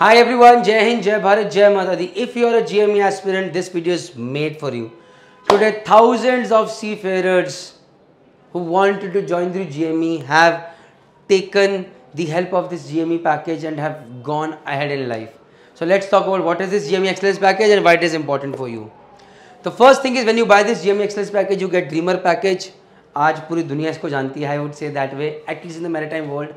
Hi everyone, Jai Hind, Jai Bharat, Jai Mata Di. If you are a GME aspirant, this video is made for you. Today, thousands of seafarers who wanted to join through GME have taken the help of this GME package and have gone ahead in life. So let's talk about what is this GME Excellence package and why it is important for you. The first thing is when you buy this GME Excellence package, you get Dreamer package. आज पूरी दुनिया इसको जानती है I would say that way at least in the maritime world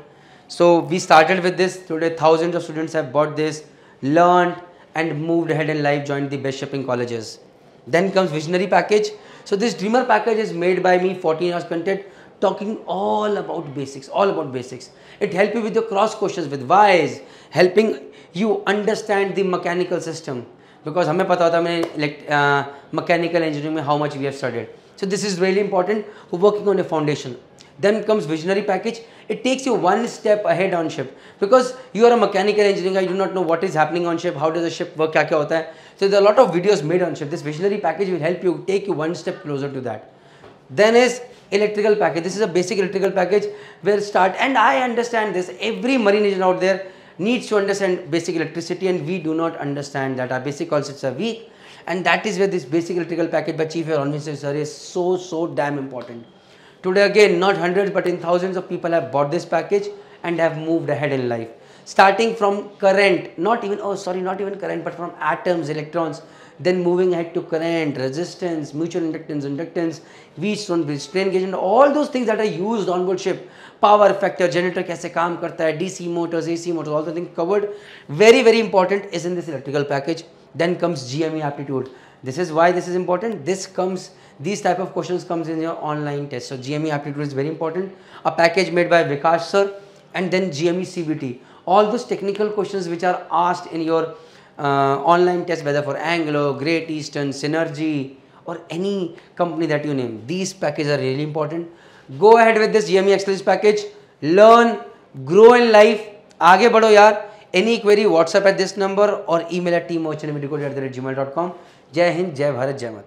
so we started with this. Today thousands of students have bought this, learned and moved ahead in life, joined the best shipping colleges. Then comes visionary package. So this dreamer package is made by me 14 hours content talking all about basics, all about basics. It helps you with your cross questions with whys, helping you understand the mechanical system. Because हमें पता होता है मैंने mechanical engineering में how much we have studied. So this is really important. We're working on a foundation. then comes visionary package. It takes you one step ahead on ship because you are a mechanical engineer. You do not know what is happening on ship, how does the ship work, kya kya hota hai. So there are a lot of videos made on ship. This visionary package will help you take you one step closer to that. Then is electrical package. This is a basic electrical package will start and I understand this. Every marine engineer out there needs to understand basic electricity and we do not understand that. Our basic concepts are weak and that is where this basic electrical package by Chief Air Sir is so, so damn important. Today again, not hundreds but in thousands of people have bought this package and have moved ahead in life. Starting from current, not even, oh sorry, not even current, but from atoms, electrons, then moving ahead to current, resistance, mutual inductance, inductance, Wheatstone bridge, strain gauge and all those things that are used on board ship. Power factor, generator कैसे काम करता है, DC motors, AC motors, all the things covered. Very, very important is in this electrical package. Then comes GME aptitude. This is why this is important. This comes, these type of questions comes in your online test. So GME aptitude is very important. A package made by Vikash sir and then GME CBT. All those technical questions which are asked in your uh, online test whether for Anglo, Great Eastern, Synergy or any company that you name. These packages are really important. Go ahead with this GME Excellence package. Learn, grow in life. आगे बढ़ो यार any query WhatsApp at this number और email eight team at the rate gmail.com जय हिंद जय भारत जय माता